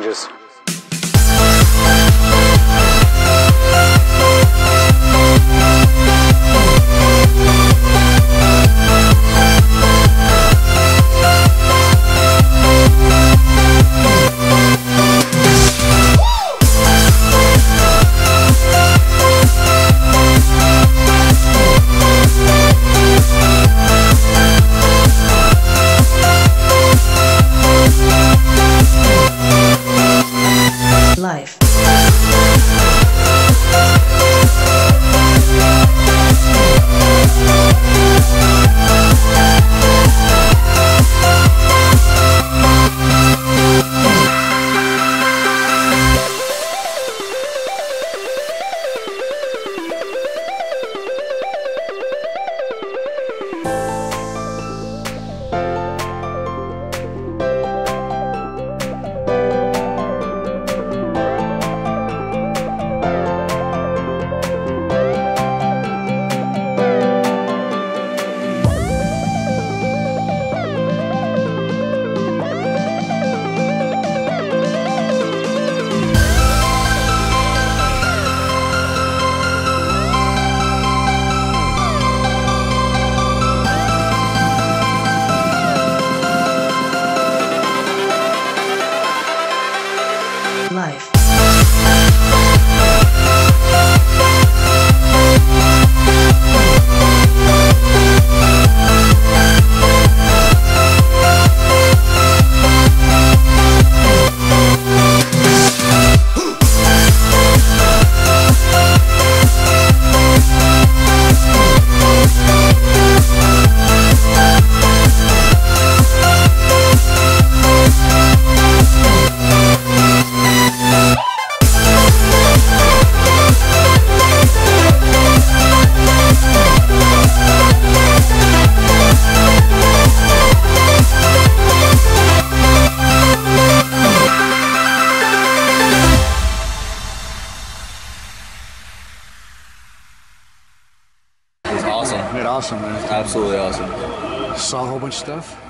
changes. It awesome. Awesome, man. Absolutely awesome. Saw a whole bunch of stuff.